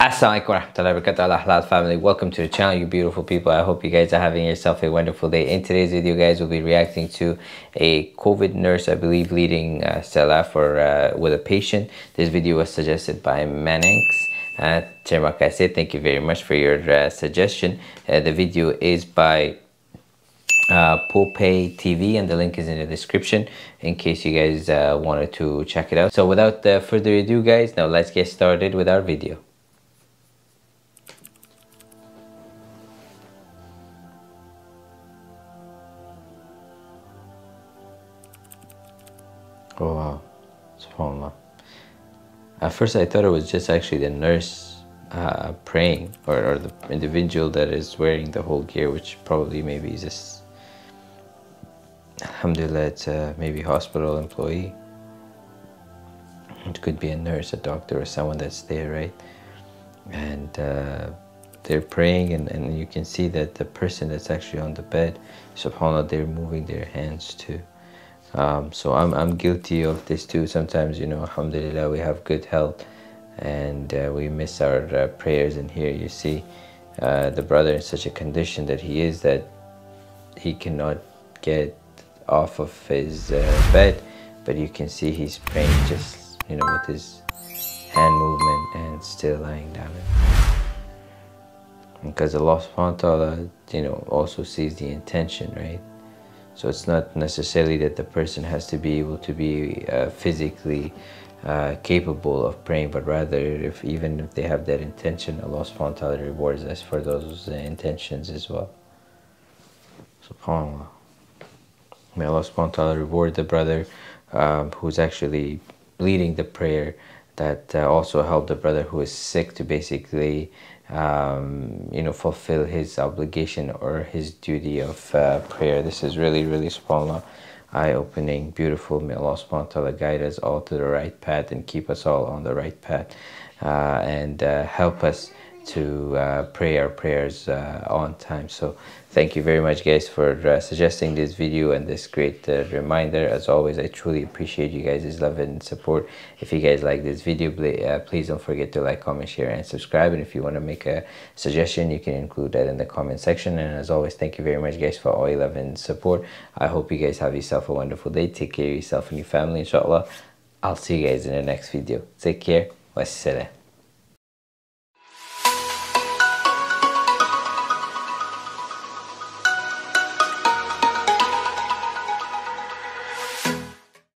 Assalamualaikum warahmatullahi wabarakatuh. Halal family welcome to the channel you beautiful people. I hope you guys are having yourself a wonderful day. In today's video guys we'll be reacting to a COVID nurse I believe leading uh, Salah for uh, with a patient. This video was suggested by Manix uh, kasih thank you very much for your uh, suggestion. Uh, the video is by uh, Popay TV and the link is in the description in case you guys uh, wanted to check it out. So without uh, further ado guys, now let's get started with our video. Oh wow, subhanAllah. At first I thought it was just actually the nurse uh, praying or, or the individual that is wearing the whole gear which probably maybe is just Alhamdulillah it's a maybe hospital employee. It could be a nurse, a doctor or someone that's there, right? And uh, they're praying and, and you can see that the person that's actually on the bed, subhanAllah, they're moving their hands too. Um, so I'm, I'm guilty of this too. Sometimes, you know, alhamdulillah, we have good health and uh, we miss our uh, prayers. And here you see uh, the brother in such a condition that he is that he cannot get off of his uh, bed, but you can see he's praying just, you know, with his hand movement and still lying down. Because Allah subhanahu wa ta'ala, you know, also sees the intention, right? So it's not necessarily that the person has to be able to be uh, physically uh, capable of praying, but rather if even if they have that intention, Allah subhanahu wa ta'ala rewards us for those intentions as well. SubhanAllah. May Allah subhanahu wa ta'ala reward the brother um, who's actually leading the prayer that uh, also helped the brother who is sick to basically um, you know, fulfill his obligation or his duty of uh, prayer. This is really, really subhanAllah, eye-opening, beautiful. May Allah subhanahu wa ta'ala guide us all to the right path and keep us all on the right path uh, and uh, help us to uh, pray our prayers uh, on time. So thank you very much guys for uh, suggesting this video and this great uh, reminder. As always, I truly appreciate you guys' love and support. If you guys like this video, uh, please don't forget to like, comment, share, and subscribe. And if you want to make a suggestion, you can include that in the comment section. And as always, thank you very much guys for all your love and support. I hope you guys have yourself a wonderful day. Take care of yourself and your family, inshallah. I'll see you guys in the next video. Take care. Wassalam.